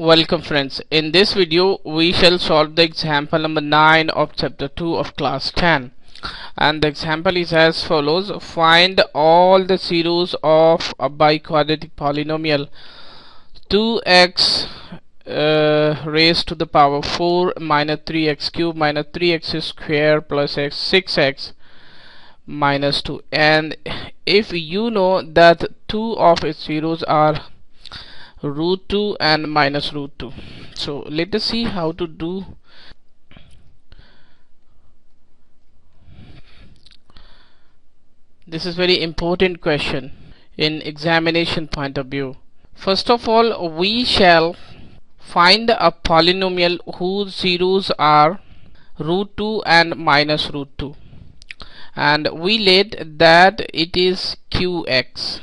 Welcome friends. In this video we shall solve the example number 9 of chapter 2 of class 10 and the example is as follows. Find all the zeros of a biquadratic polynomial. 2x uh, raised to the power 4 minus 3x cube minus 3x square plus x 6x minus 2 and if you know that two of its zeros are root 2 and minus root 2 so let us see how to do this is very important question in examination point of view. First of all we shall find a polynomial whose zeros are root 2 and minus root 2 and we let that it is qx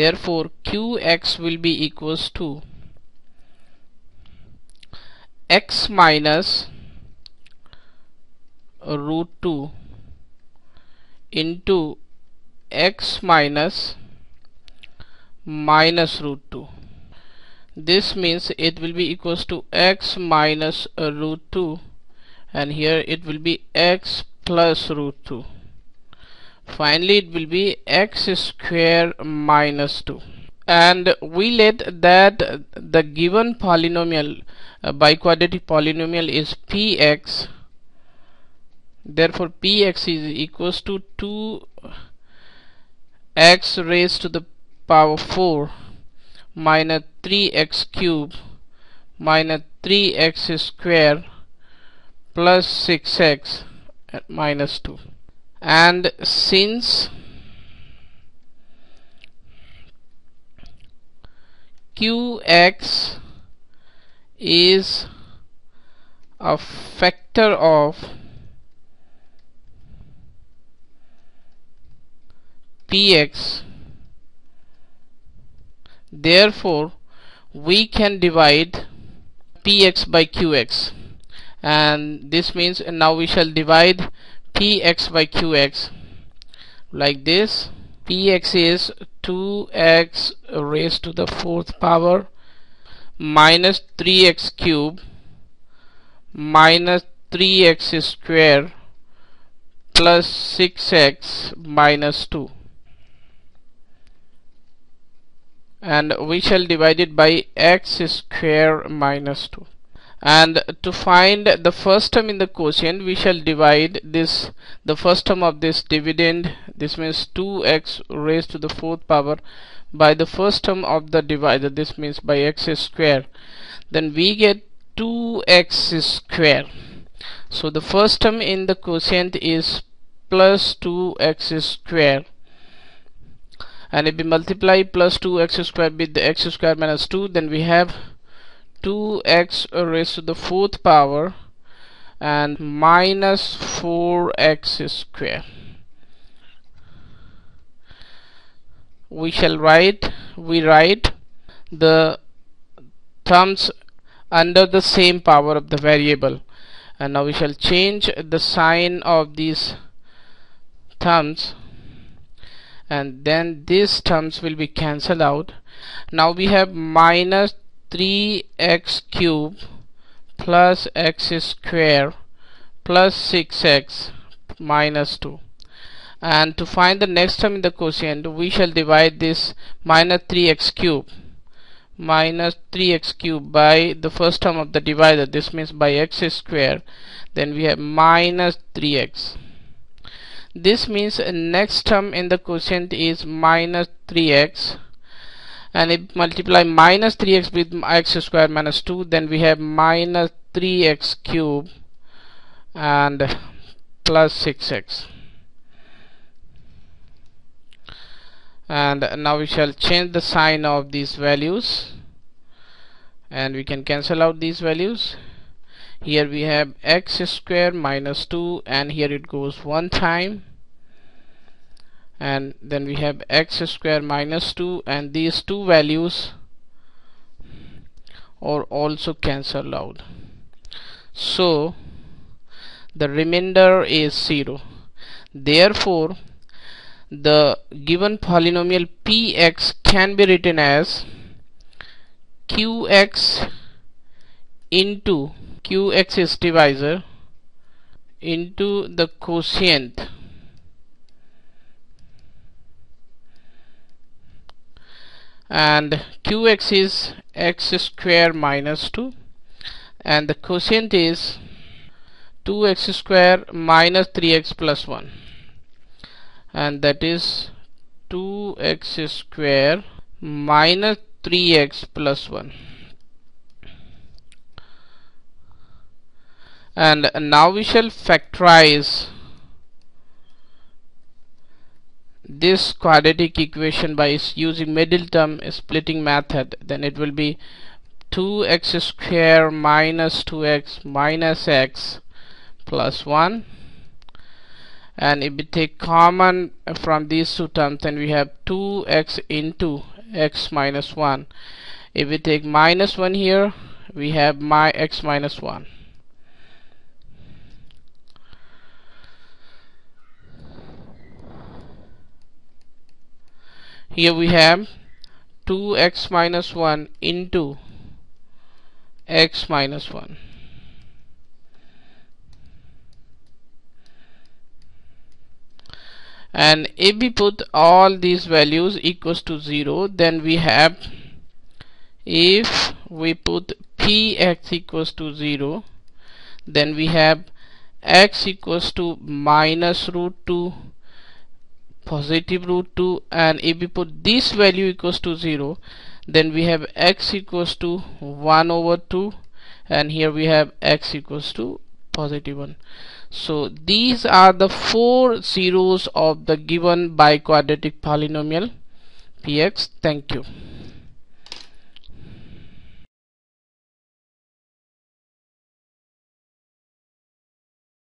therefore qx will be equals to x minus root 2 into x minus minus root 2 this means it will be equals to x minus root 2 and here it will be x plus root 2 finally it will be x square minus 2 and we let that the given polynomial uh, biquadratic polynomial is px therefore px is equals to 2 x raised to the power 4 minus 3x cube minus 3x square plus 6x minus 2 and since qx is a factor of px therefore we can divide px by qx and this means now we shall divide px by qx like this px is 2x raised to the fourth power minus 3x cube minus 3x square plus 6x minus 2 and we shall divide it by x square minus 2 and to find the first term in the quotient we shall divide this the first term of this dividend. This means 2x raised to the fourth power by the first term of the divisor this means by x square. Then we get 2x square. So the first term in the quotient is plus 2x square. And if we multiply plus 2x square with the x square minus 2 then we have 2x raised to the fourth power and minus 4x square. We shall write we write the terms under the same power of the variable. And now we shall change the sign of these terms. And then these terms will be cancelled out. Now we have minus 3x cube plus x square plus 6x minus 2 and to find the next term in the quotient we shall divide this minus 3x cube minus 3x cube by the first term of the divisor this means by x square then we have minus 3x this means next term in the quotient is minus 3x and if multiply minus 3x with x square minus 2 then we have minus 3x cube and plus 6x and now we shall change the sign of these values. And we can cancel out these values. Here we have x square minus 2 and here it goes one time and then we have x square minus 2 and these two values are also cancelled out. So the remainder is 0 therefore the given polynomial px can be written as qx into qx is divisor into the quotient and qx is x square minus 2 and the quotient is 2x square minus 3x plus 1 and that is 2x square minus 3x plus 1 and now we shall factorize this quadratic equation by using middle term splitting method then it will be 2x square minus 2x minus x plus 1 and if we take common from these two terms then we have 2x into x minus 1 if we take minus 1 here we have my x minus 1 here we have 2x minus 1 into x minus 1 and if we put all these values equals to 0 then we have if we put px equals to 0 then we have x equals to minus root 2 positive root 2 and if we put this value equals to 0 then we have x equals to 1 over 2 and here we have x equals to positive 1 so these are the four zeros of the given biquadratic polynomial px thank you